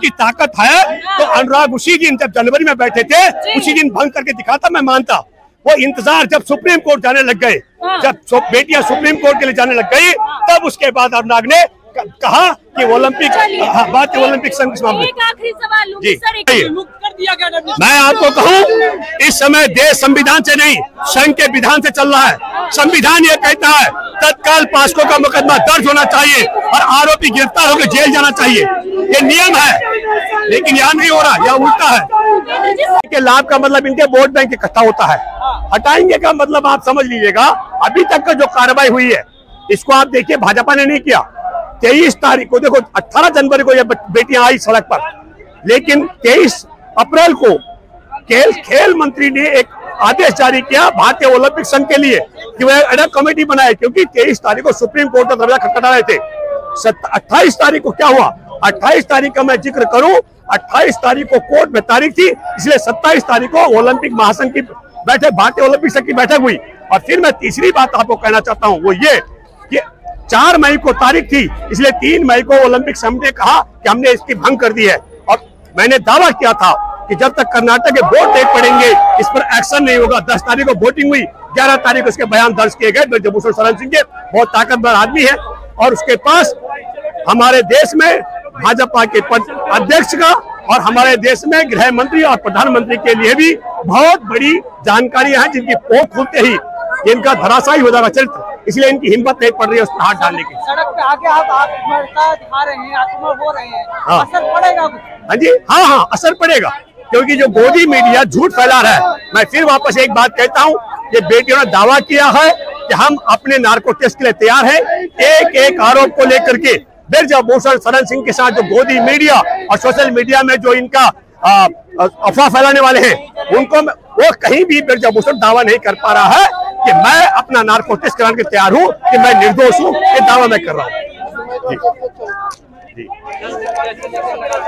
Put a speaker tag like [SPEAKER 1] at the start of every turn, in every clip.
[SPEAKER 1] की ताकत है तो अनुराग उसी दिन जब जनवरी में बैठे थे उसी दिन भंग करके दिखाता मैं मानता। वो इंतज़ार जब सुप्रीम कोर्ट जाने लग गए जब बेटिया सुप्रीम कोर्ट के लिए जाने लग गई तब उसके बाद अनुराग ने कहा कि ओलंपिक हाँ, बात ओलंपिक संघ
[SPEAKER 2] आखिरी सवाल
[SPEAKER 1] जी। मैं आपको कहूँ, इस समय देश संविधान से नहीं, संघ के विधान से चल रहा है। संविधान ये कहता है, तत्काल पास्को का मुकदमा दर्ज होना चाहिए और आरोपी गिरफ़्तार होकर जेल जाना चाहिए। ये नियम है, लेकिन यहाँ नहीं हो रहा, यह उल्टा है। के लाभ का मतलब इनके वोट बैंक इकट्ठा होता है। हटाएँगे का मतलब आप समझ लीजिएगा, अभी तक का जो कार्रवाई हुई है, इसको आप देखिए, भाजपा ने नहीं किया। तेईस तारीख को, देखो 18 जनवरी को ये बेटियाँ आई सड़क पर, लेकिन 23 अप्रैल को खेल खेल मंत्री ने एक आदेश जारी किया भारतीय ओलंपिक संघ के लिए कि वह एडक कमेटी बनाए, क्योंकि 23 तारीख को सुप्रीम कोर्ट का दरवाज़ा खटखटा रहे थे। अट्ठाईस तारीख को क्या हुआ? 28 तारीख का मैं ज़िक्र करूँ 28 तारीख को कोर्ट में तारीख थी, इसलिए 27 तारीख को ओलंपिक महासंघ की बैठक, भारतीय ओलंपिक संघ की बैठक हुई। और फिर मैं तीसरी बात आपको कहना चाहता हूँ, वो ये चार मई को तारीख थी, इसलिए तीन मई को ओलंपिक संघ ने कहा कि हमने इसकी भंग कर दी है। मैंने दावा किया था कि जब तक कर्नाटक के वोट देख पड़ेंगे, इस पर एक्शन नहीं होगा। दस तारीख को वोटिंग हुई, ग्यारह तारीख उसके बयान दर्ज किए गए। ब्रजभूषण शरण सिंह के बहुत ताकतवर आदमी है। और उसके पास हमारे देश में भाजपा के अध्यक्ष का और हमारे देश में गृह मंत्री और प्रधानमंत्री के लिए भी बहुत बड़ी जानकारियाँ हैं, जिनकी पोख खुलते ही इनका धराशायी हो जाएगा चरित्र। इसलिए इनकी हिम्मत नहीं पड़ रही है उस पर हाथ डालने की।
[SPEAKER 3] सड़क पे आके आप दिखा रहे हैं हो रहे हैं।
[SPEAKER 1] हाँ।
[SPEAKER 3] असर पड़ेगा कुछ?
[SPEAKER 1] हाँ जी हाँ हाँ असर पड़ेगा। क्योंकि जो गोदी मीडिया झूठ फैला रहा है मैं फिर वापस एक बात कहता हूँ ये बेटियों ने दावा किया है कि हम अपने नार्को टेस्ट के लिए तैयार हैं। एक एक आरोप को लेकर के ब्रजभूषण शरण सिंह के साथ जो गोदी मीडिया और सोशल मीडिया में जो इनका अफवाह फैलाने वाले हैं उनको वो कहीं भी ब्रजभूषण दावा नहीं कर पा रहा है। कि मैं अपना नार्को टेस्ट कराने के तैयार हूँ कि मैं निर्दोष हूँ ये दावा मैं कर रहा हूँ।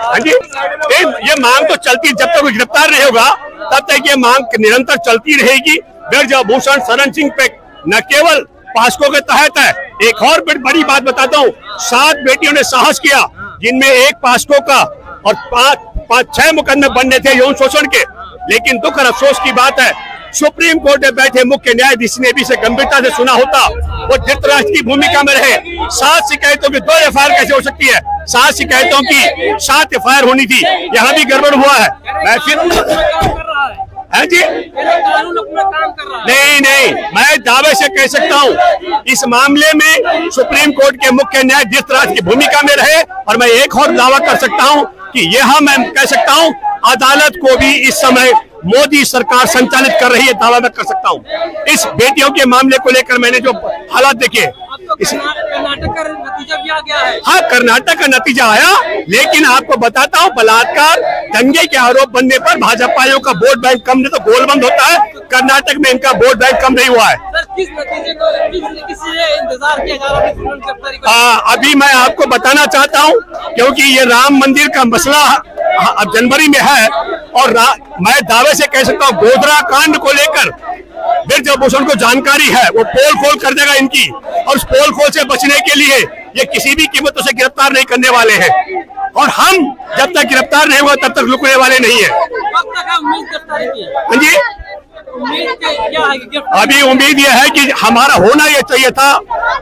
[SPEAKER 1] हाँ जी। ये, मांग तो चलती जब तक गिरफ़्तार नहीं होगा तब तक ये मांग निरंतर चलती रहेगी। ब्रजभूषण शरण सिंह पे न केवल पास्को के तहत है एक और बड़ी बात बताता हूँ। सात बेटियों ने साहस किया जिनमें एक पास्को का और पाँच पाँच छह मुकदमे बनने थे यौन शोषण के। लेकिन दुख और अफसोस की बात है सुप्रीम कोर्ट में बैठे मुख्य न्यायाधीश ने भी इसे गंभीरता से सुना होता। वो धृतराष्ट्र की भूमिका में रहे। सात शिकायतों की दो एफआईआर कैसे हो सकती है? सात शिकायतों की सात एफआईआर होनी थी। यहाँ भी गड़बड़ हुआ है। मैं फिर
[SPEAKER 3] है।
[SPEAKER 1] है जी? नहीं नहीं। मैं दावे से कह सकता हूँ। इस मामले में सुप्रीम कोर्ट के मुख्य न्यायाधीश राज की भूमिका में रहे। और मैं एक और दावा कर सकता हूँ कि यह मैं कह सकता हूँ अदालत को भी इस समय मोदी सरकार संचालित कर रही है दावा मैं कर सकता हूँ। इस बेटियों के मामले को लेकर मैंने जो हालात देखे
[SPEAKER 3] कर्नाटक का नतीजा है
[SPEAKER 1] कर्नाटक का नतीजा आया लेकिन आपको बताता हूँ बलात्कार दंगे के आरोप बनने पर भाजपाइयों का वोट बैंक कम नहीं तो गोलबंद होता है कर्नाटक में इनका वोट बैंक कम नहीं हुआ है।
[SPEAKER 3] है
[SPEAKER 1] अभी मैं आपको बताना चाहता हूँ क्योंकि ये राम मंदिर का मसला हाँ, अब जनवरी में है और मैं दावे से कह सकता हूँ गोधरा कांड को लेकर ब्रजभूषण को जानकारी है वो पोल खोल कर देगा इनकी। और उस पोल खोल से बचने के लिए ये किसी भी कीमत से गिरफ़्तार नहीं करने वाले हैं। और हम जब तक गिरफ़्तार नहीं हुआ तब तक रुकने वाले नहीं है।
[SPEAKER 3] हाँ
[SPEAKER 1] जी? अभी उम्मीद यह है कि हमारा होना यह चाहिए था।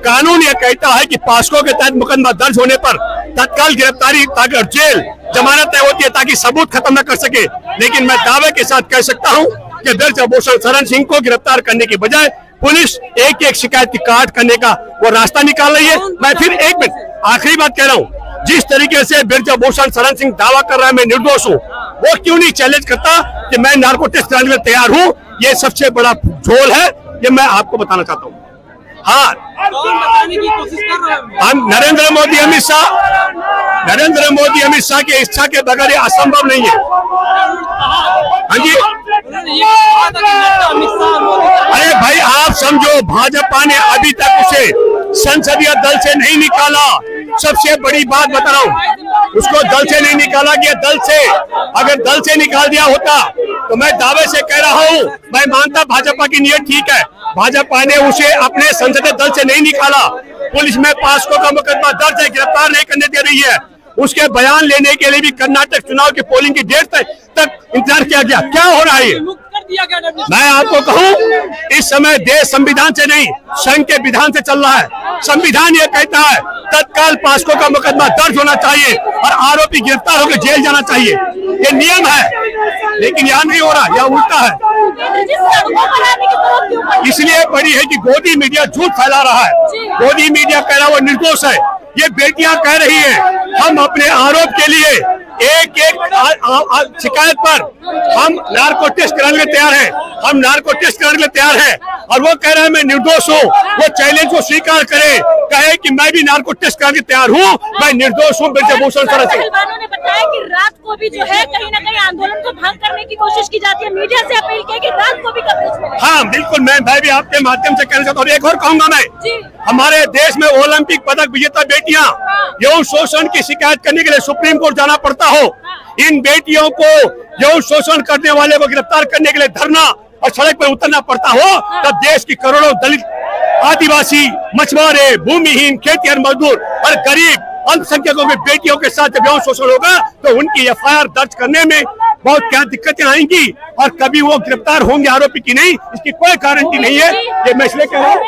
[SPEAKER 1] कानून यह कहता है कि पास्को के तहत मुकदमा दर्ज होने पर तत्काल गिरफ्तारी ताकि जेल जमानत तय होती है ताकि सबूत खत्म न कर सके। लेकिन मैं दावे के साथ कह सकता हूँ कि ब्रजभूषण शरण सिंह को गिरफ़्तार करने के बजाय पुलिस एक एक शिकायत की काट करने का वो रास्ता निकाल रही है। मैं फिर एक मिनट आखिरी बात कह रहा हूँ। जिस तरीके से ब्रजभूषण शरण सिंह दावा कर रहा है मैं निर्दोष हूँ। वो क्यों नहीं चैलेंज करता? कि मैं नार्को टेस्ट कराने लिए तैयार हूँ। ये सबसे बड़ा झोल है, ये मैं आपको बताना चाहता हूँ। हाँ। हम नरेंद्र मोदी, अमित शाह। नरेंद्र मोदी, अमित शाह की इच्छा के बगैर ये असंभव नहीं है। हाँ जी। अरे भाई, आप समझो, भाजपा ने अभी तक उसे संसदीय दल से नहीं निकाला। सबसे बड़ी बात बता रहा हूँ, उसको दल से नहीं निकाला गया, दल से। अगर दल से निकाल दिया होता तो मैं दावे से कह रहा हूँ मैं मानता भाजपा की नीयत ठीक है। भाजपा ने उसे अपने संसदीय दल से नहीं निकाला। पुलिस में पास्को का मुकदमा दर्ज है गिरफ़्तार नहीं करने दे रही है। उसके बयान लेने के लिए भी कर्नाटक चुनाव की पोलिंग की डेट तक, इंतज़ार किया गया। क्या हो रहा है
[SPEAKER 3] दिया गया
[SPEAKER 1] मैं आपको कहूँ इस समय देश संविधान से नहीं संघ के विधान से चल रहा है। संविधान ये कहता है तत्काल पास्को का मुकदमा दर्ज होना चाहिए और आरोपी गिरफ़्तार होकर जेल जाना चाहिए। ये नियम है लेकिन यहाँ नहीं हो रहा यह उल्टा है। इसलिए बड़ी है कि गोदी मीडिया झूठ फैला रहा है। गोदी मीडिया कह रहा है वो निर्दोष है। ये बेटियाँ कह रही है हम अपने आरोप के लिए एक एक शिकायत पर हम नार्को टेस्ट कराने के लिए तैयार हैं। हम नार्को टेस्ट कराने के लिए तैयार हैं और वो कह रहे हैं मैं निर्दोष हूँ। वो चैलेंज को स्वीकार करे। कहे कि मैं भी नार्को टेस्ट कराने के तैयार हूँ। मैं निर्दोष हूँ ब्रजभूषण
[SPEAKER 2] बताया कि रात को भी जो है कहीं ना कहीं आंदोलन को भंग करने की कोशिश की जाती है। मीडिया से अपील की कि रात को भी कवरेज
[SPEAKER 1] हाँ बिल्कुल मैं मैं भी आपके माध्यम से कहना चाहता हूँ। और एक और कहूँगा मैं। हमारे देश में ओलंपिक पदक विजेता बेटियाँ, यौन शोषण की शिकायत करने के लिए सुप्रीम कोर्ट जाना पड़ता हो। इन बेटियों को यौन शोषण करने वाले को गिरफ़्तार करने के लिए धरना और सड़क पर उतरना पड़ता हो, तब देश की करोड़ों दलित, आदिवासी, मछुआरे, भूमिहीन, खेतिहर मजदूर और गरीब, अल्पसंख्यकों में बेटियों के साथ जब यौन शोषण होगा तो उनकी एफआईआर दर्ज करने में बहुत क्या दिक्कतें आएँगी और कभी वो गिरफ़्तार होंगे आरोपी की नहीं इसकी कोई गारंटी नहीं है। ये मैं इसलिए कह रहा हूँ।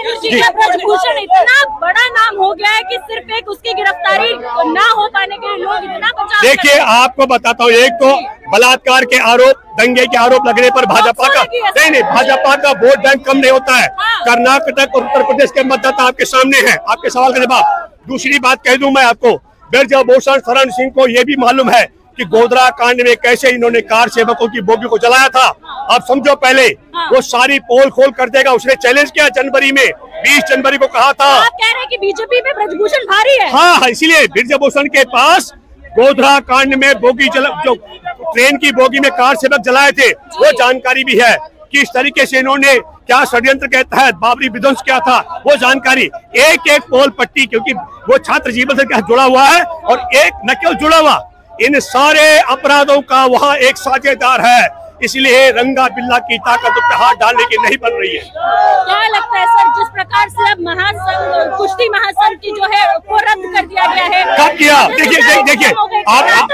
[SPEAKER 2] इतना बड़ा नाम हो गया है कि सिर्फ़ एक उसकी गिरफ्तारी ना हो पाने के लिए लोग इतना
[SPEAKER 1] देखिए आपको बताता हूँ एक तो बलात्कार के आरोप दंगे के आरोप लगने पर भाजपा का नहीं नहीं भाजपा का वोट बैंक कम नहीं होता है।
[SPEAKER 2] हाँ।
[SPEAKER 1] कर्नाटक और उत्तर प्रदेश के मतदाता आपके सामने हैं। आपके सवाल का जवाब। दूसरी बात कह दूँ मैं आपको बिरजा भूषण शरण सिंह को ये भी मालूम है कि गोधरा कांड में कैसे इन्होंने कार सेवकों की बोगी को जलाया था? अब समझो पहले
[SPEAKER 2] हाँ।
[SPEAKER 1] वो सारी पोल खोल कर देगा उसने चैलेंज किया जनवरी में 20 जनवरी को कहा था।
[SPEAKER 2] आप कह रहे हैं कि बीजेपी में ब्रजभूषण भारी है।
[SPEAKER 1] हाँ हाँ, इसीलिए ब्रजभूषण के पास गोधरा कांड में बोगी जल जो ट्रेन की बोगी में कार सेवक जलाए थे वो जानकारी भी है किस तरीके से इन्होंने क्या षड्यंत्र के तहत बाबरी विध्वंस किया था वो जानकारी एक एक पोल पट्टी क्योंकि वो छात्र जीवन से क्या जुड़ा हुआ है और एक न केवल जुड़ा हुआ इन सारे अपराधों का वहाँ एक साझेदार है। इसलिए रंगा बिल्ला की ताकत पे हाथ डालने की नहीं बन रही है।
[SPEAKER 2] क्या लगता है सर जिस प्रकार से अब महासंघ कुश्ती महासंघ की जो है वो रद्द कर दिया गया है?
[SPEAKER 1] कब किया? देखिए, देखिए, देखिए, आप-।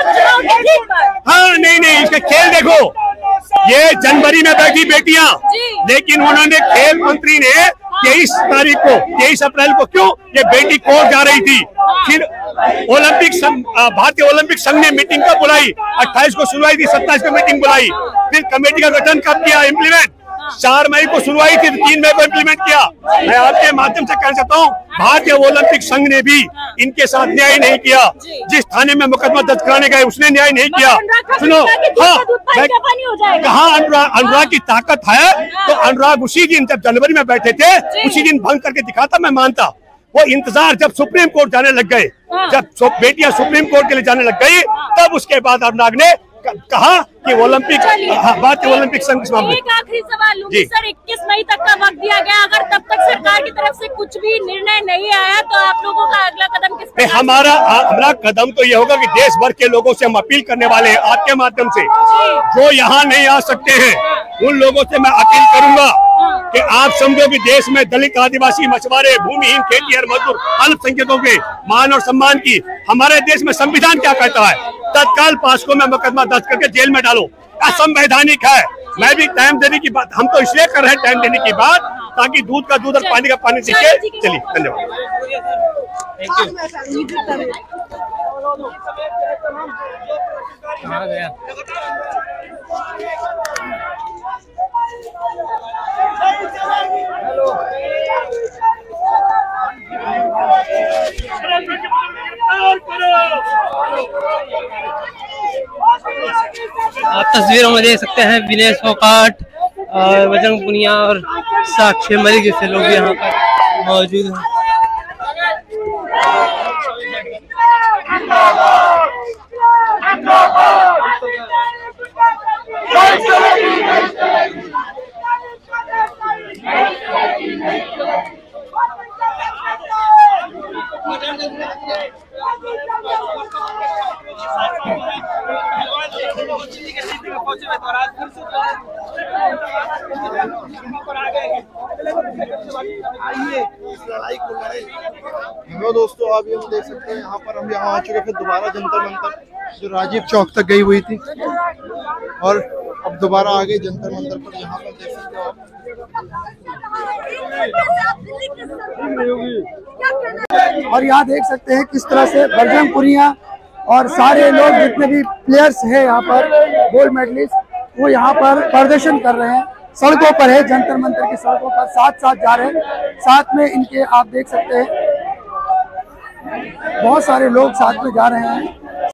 [SPEAKER 1] हाँ नहीं नहीं इसका खेल देखो। ये जनवरी में बैठी बेटियाँ। लेकिन उन्होंने खेल मंत्री ने तेईस तारीख को, तेईस अप्रैल को क्यों? ये बेटी कोर्ट जा रही थी? फिर ओलंपिक भारतीय ओलंपिक संघ ने मीटिंग कब बुलाई? 28 को सुनवाई थी 27 को मीटिंग बुलाई। फिर कमेटी का गठन कब किया? इम्प्लीमेंट चार मई को शुरुआई थी तीन मई को इम्प्लीमेंट किया। मैं आपके माध्यम से कहना चाहता हूँ भारतीय ओलंपिक संघ ने भी इनके साथ न्याय नहीं किया। जिस थाने में मुकदमा दर्ज कराने गए उसने न्याय नहीं किया। सुनो
[SPEAKER 2] कहा
[SPEAKER 1] हाँ
[SPEAKER 2] का दूध पानी
[SPEAKER 1] मैं-
[SPEAKER 2] का पानी हो
[SPEAKER 1] कहा अनुराग अनुराग की ताकत है तो अनुराग उसी दिन जब जनवरी में बैठे थे उसी दिन भंग करके दिखाता मैं मानता। वो इंतज़ार जब सुप्रीम कोर्ट जाने लग गए।
[SPEAKER 2] हाँ।
[SPEAKER 1] जब बेटियाँ सुप्रीम कोर्ट के लिए जाने लग गई तब उसके बाद अनुराग ने कहा कि ओलंपिक। हाँ, भारतीय ओलंपिक संघ इस मामले।
[SPEAKER 2] एक आखिरी सवाल लूँगी
[SPEAKER 1] जी।
[SPEAKER 2] सर 21 मई तक का वक्त दिया गया। अगर तब तक सरकार की तरफ़ से कुछ भी निर्णय नहीं आया तो आप लोगों का अगला कदम किस प्रकार
[SPEAKER 1] हमारा हमारा कदम तो ये होगा कि देश भर के लोगों से हम अपील करने वाले हैं आपके माध्यम से। जो। यहाँ नहीं आ सकते हैं उन लोगों से मैं अपील करूँगा कि आप समझो कि देश में दलित आदिवासी मछुआरे भूमिहीन खेतीहर मजदूर अल्पसंख्यकों के मान और सम्मान की हमारे देश में संविधान क्या कहता है? तत्काल पास्को में मुकदमा दर्ज करके जेल में डालो। असंवैधानिक है। मैं भी टाइम देने की बात हम तो इसलिए कर रहे हैं टाइम देने की बात ताकि दूध का दूध और पानी का पानी सीखे चलिए धन्यवाद।
[SPEAKER 3] आप तस्वीरों में देख सकते हैं विनय फोकाट और बजरंग पुनिया और साक्षी मलिक जैसे लोग यहाँ पर मौजूद हैं।
[SPEAKER 4] विरोध दोस्तों अभी हम देख सकते हैं, यहाँ पर हम यहाँ आ चुके फिर दोबारा जंतर मंतर, जो राजीव चौक तक गई हुई थी। और अब दोबारा आ गई जंतर मंतर पर यहाँ पर देख सकते हो
[SPEAKER 5] और यहाँ देख सकते हैं किस तरह से बजरंग पुनिया और सारे लोग जितने भी प्लेयर्स हैं यहाँ पर गोल्ड मेडलिस्ट वो यहाँ पर प्रदर्शन कर रहे हैं। सड़कों पर है, जंतर मंतर की सड़कों पर साथ साथ जा रहे हैं। साथ में इनके आप देख सकते हैं, बहुत सारे लोग साथ में जा रहे हैं।